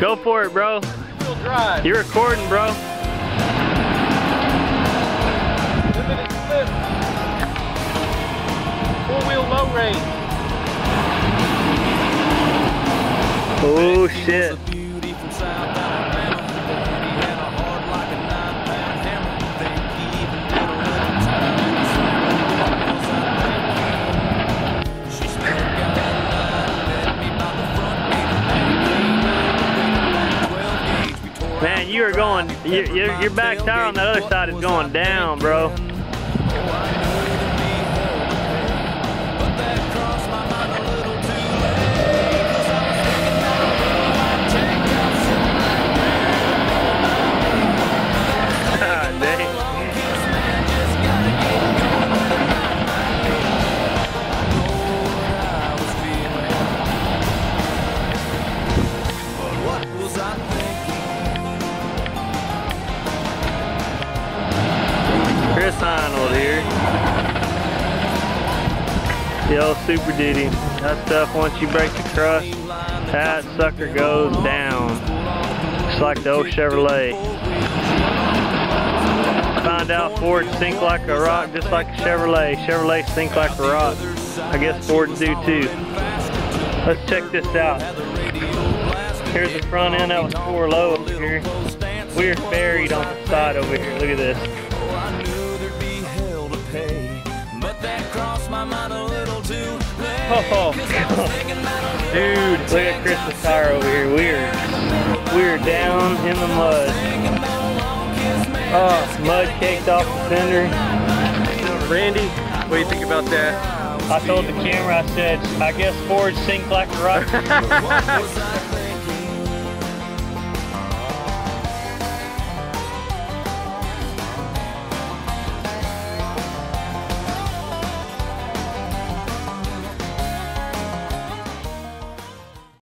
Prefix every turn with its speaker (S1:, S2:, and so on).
S1: Go for it, bro. You're recording, bro.
S2: Four wheel low range.
S1: Oh shit. Man, you are going, your, your, back tire on the other side is going down, bro. Chris Arnold here. The old Super Duty. That stuff, once you break the crust, that sucker goes down. Just like the old Chevrolet. Find out Ford sink like a rock, just like a Chevrolet. Chevrolet sink like a rock. I guess Fords do too. Let's check this out. Here's the front end that was four low over here. We're buried on the side over here. Look at this. Oh, dude, look at Chris's tire over here. We're we're down in the mud. Oh, mud caked off the fender.
S2: Randy, what do you think about that?
S1: I told the camera, I said, I guess Ford sink like a rock.